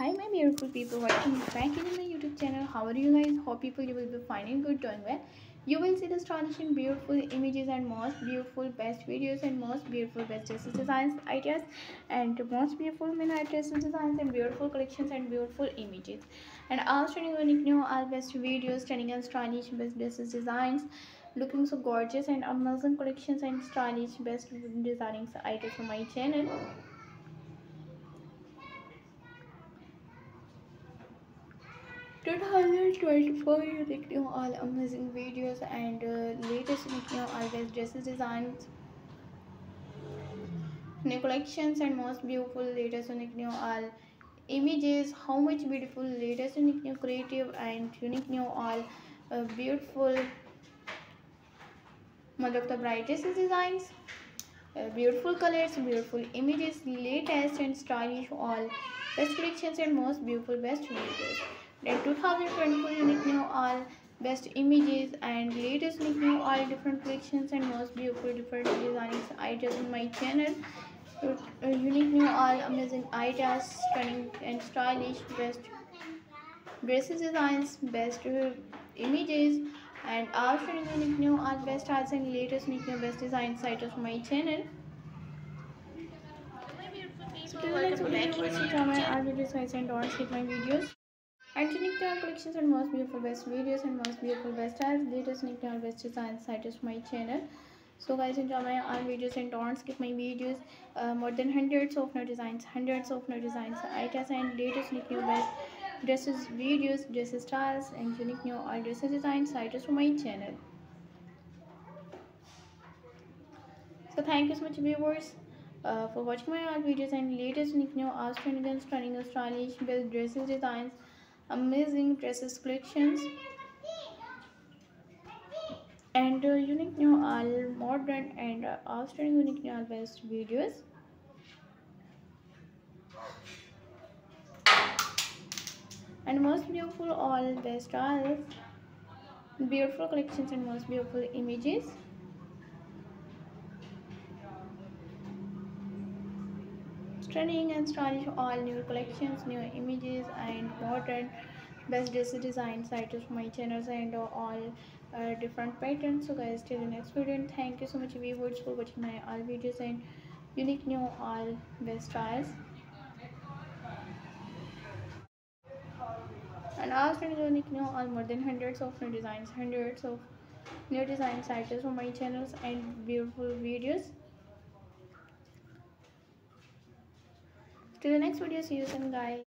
hi my beautiful people. Welcome back in my youtube channel. How are you guys? Hope people you will be finding good doing well. You will see the stylish and beautiful images and most beautiful best videos and most beautiful best dresses designs ideas and most beautiful mini dresses designs and beautiful collections and beautiful images. And all stunning unique new all best videos stunning and stylish best dresses designs looking so gorgeous and amazing collections and stylish best designing ideas for my channel 2024 unique new all amazing videos and uh, latest unique new always dresses designs new collections and most beautiful latest unique new all images. How much beautiful latest unique new creative and unique new all uh, beautiful of the brightest designs uh, beautiful colors beautiful images latest and stylish all best collections and most beautiful best videos then 2024 unique new all best images and latest unique new all different collections and most beautiful different designs ideas in my channel. Uh, unique new all amazing ideas stunning and stylish best dresses designs best uh, images. And stunning unique new all best styles and latest unique new best designs ideas for my channel. So next video, watch my all videos and don't skip my videos. And to Nick collections and most beautiful best videos and most beautiful best styles, latest Nick best designs site my channel. So guys enjoy my all videos and don't skip my videos. Uh, more than hundreds of new designs, hundreds of new designs, items and latest Nick best dresses videos, dresses styles and unique new all dresses designs sites for my channel. So thank you so much viewers. Uh, for watching my all videos and latest unique new all stunning stylish best dresses designs amazing dresses collections. And uh, unique new all modern and uh, outstanding unique new all best videos. And most beautiful all best styles beautiful collections and most beautiful images stunning and stylish all new collections new images and modern best dress design sites of my channels and all uh, different patterns. So guys till the next video and thank you so much viewers for watching my all videos and unique new all best styles. And also unique new all more than hundreds of new designs hundreds of new design sites for my channels and beautiful videos Till the next video, see you soon guys.